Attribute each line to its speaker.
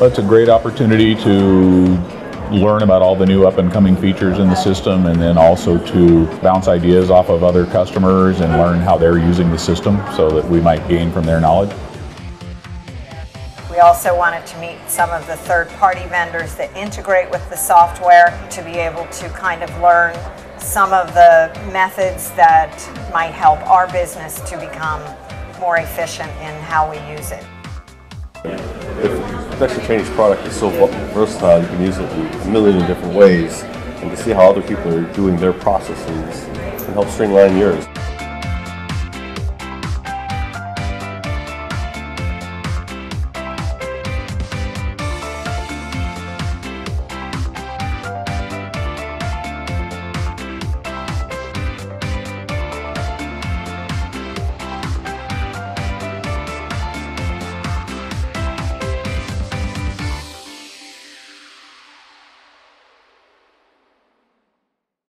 Speaker 1: It's a great opportunity to learn about all the new up and coming features in the system and then also to bounce ideas off of other customers and learn how they're using the system so that we might gain from their knowledge.
Speaker 2: We also wanted to meet some of the third-party vendors that integrate with the software to be able to kind of learn some of the methods that might help our business to become more efficient in how we use it.
Speaker 3: The Protection Training product is so versatile, you can use it in a million different ways, and to see how other people are doing their processes can help streamline yours.